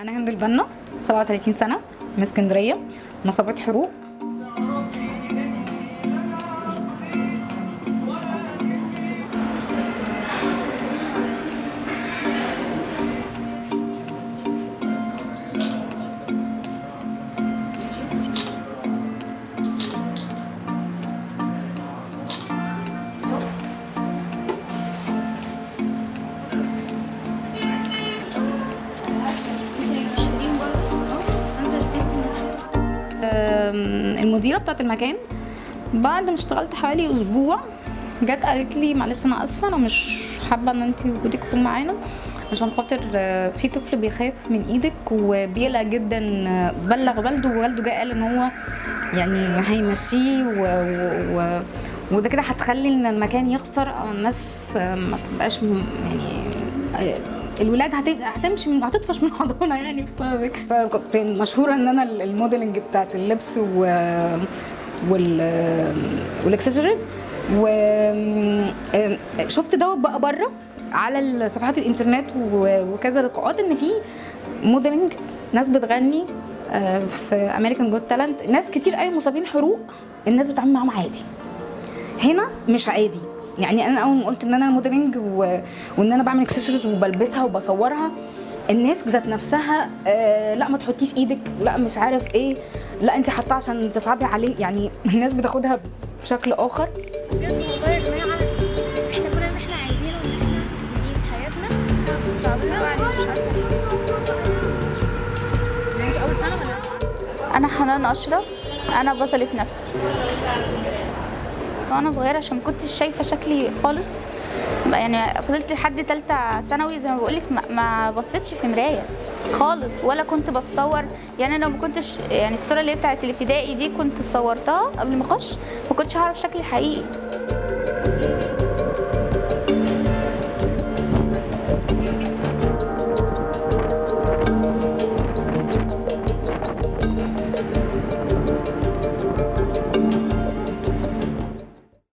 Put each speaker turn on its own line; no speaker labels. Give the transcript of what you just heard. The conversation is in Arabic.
أنا هند البنا 37 سنة من اسكندرية نصابات حروق. المديرة بتاعت المكان. بعد ما اشتغلت حوالي أسبوع جت قالت لي معلش أنا آسفة أنا مش حابة إن انت وجودك يكون معانا عشان خاطر آه، في طفل بيخاف من إيدك وبيقلق جدا آه، بلغ والده ووالده جه قال إن هو يعني هيمشيه و... و... وده كده هتخلي إن المكان يخسر أو الناس آه، ما تبقاش يعني الولاد هت- هتمشي من هتطفش من الحضانه يعني بسببك. فكنت مشهورة إن أنا الموديلنج بتاعت اللبس و وال والاكسسوارز وشفت دوت بقى بره على صفحات الإنترنت وكذا لقاءات إن في modeling ناس بتغني آه، في American Got Talent ناس كتير قوي مصابين حروق الناس بتتعامل معاهم عادي. هنا مش عادي. يعني أنا أول ما قلت إن أنا modeling و... وإن أنا بعمل اكسسوارز وبلبسها وبصورها الناس ذات نفسها آه لأ ما تحطيش إيدك لأ مش عارف إيه لأ انت حاطاه عشان تصعبي عليه. يعني الناس بتاخدها بشكل آخر.
بجد والله يا جماعة إحنا كل اللي إحنا عايزينه إن إحنا نعيش حياتنا. صعبين قوي علينا مش عارفة. انت أول سنة
أنا حنان أشرف أنا بطلة نفسي. وأنا صغيرة عشان ما كنتش شايفة شكلي خالص. يعني فضلت لحد تالتة ثانوي زي ما بقولك ما, ما بصيتش في مراية خالص ولا كنت بتصور. يعني أنا ما كنتش يعني الصورة اللي بتاعت الابتدائي دي كنت صورتها قبل ما أخش ما كنتش هعرف شكلي الحقيقي